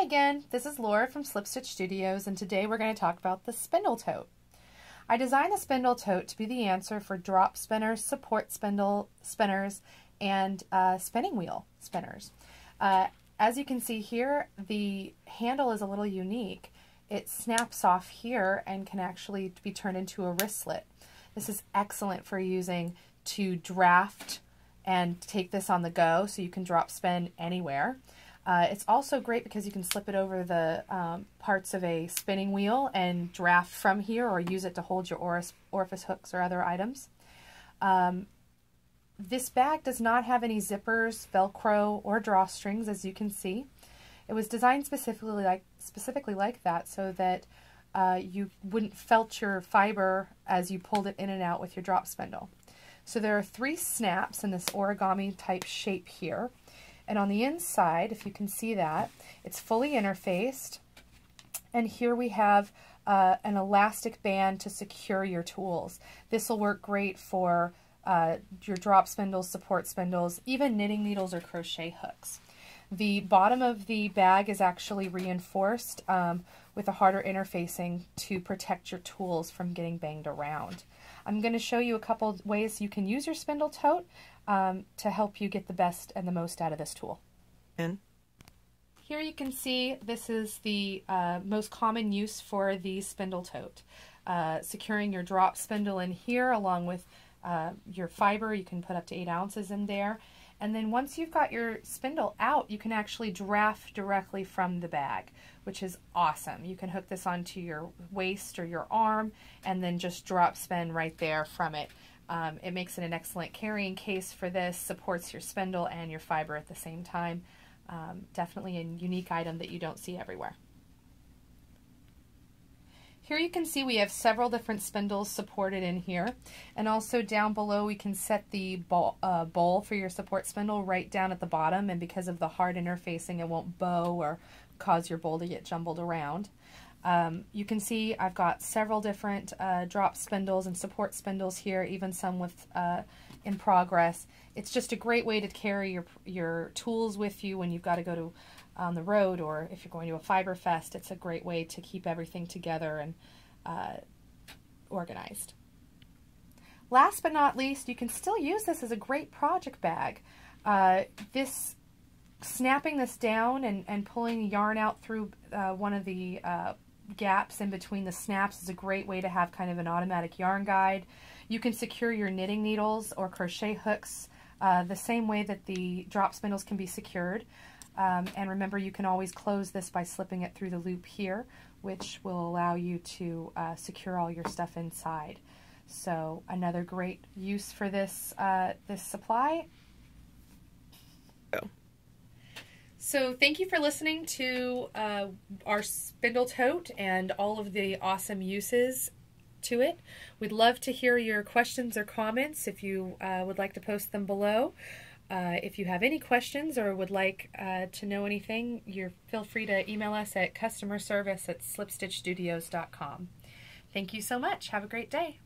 Hi again, this is Laura from Slipped Stitch Studios and today we're going to talk about the spindle tote. I designed the spindle tote to be the answer for drop spinners, support spindle spinners, and uh, spinning wheel spinners. Uh, as you can see here, the handle is a little unique. It snaps off here and can actually be turned into a wristlet. This is excellent for using to draft and take this on the go so you can drop spin anywhere. Uh, it's also great because you can slip it over the um, parts of a spinning wheel and draft from here or use it to hold your orifice hooks or other items. Um, this bag does not have any zippers, Velcro, or drawstrings as you can see. It was designed specifically like, specifically like that so that uh, you wouldn't felt your fiber as you pulled it in and out with your drop spindle. So there are three snaps in this origami type shape here. And on the inside, if you can see that, it's fully interfaced. And here we have uh, an elastic band to secure your tools. This will work great for uh, your drop spindles, support spindles, even knitting needles or crochet hooks. The bottom of the bag is actually reinforced um, with a harder interfacing to protect your tools from getting banged around. I'm going to show you a couple ways you can use your spindle tote um, to help you get the best and the most out of this tool. And here you can see this is the uh, most common use for the spindle tote. Uh, securing your drop spindle in here along with uh, your fiber, you can put up to 8 ounces in there. And then once you've got your spindle out, you can actually draft directly from the bag, which is awesome. You can hook this onto your waist or your arm and then just drop spin right there from it. Um, it makes it an excellent carrying case for this, supports your spindle and your fiber at the same time. Um, definitely a unique item that you don't see everywhere. Here you can see we have several different spindles supported in here. And also down below we can set the bowl, uh, bowl for your support spindle right down at the bottom. And because of the hard interfacing, it won't bow or cause your bowl to get jumbled around. Um, you can see I've got several different uh, drop spindles and support spindles here, even some with uh, in progress. It's just a great way to carry your, your tools with you when you've got to go to on the road or if you're going to a fiber fest. It's a great way to keep everything together and uh, organized. Last but not least, you can still use this as a great project bag. Uh, this snapping this down and, and pulling yarn out through uh, one of the uh, gaps in between the snaps is a great way to have kind of an automatic yarn guide. You can secure your knitting needles or crochet hooks uh, the same way that the drop spindles can be secured. Um, and remember, you can always close this by slipping it through the loop here, which will allow you to uh, secure all your stuff inside. So another great use for this, uh, this supply. Oh. So thank you for listening to uh, our spindle tote and all of the awesome uses to it. We'd love to hear your questions or comments if you uh, would like to post them below. Uh, if you have any questions or would like uh, to know anything, you feel free to email us at customer service at slippedstitchstudios.com. Thank you so much. Have a great day.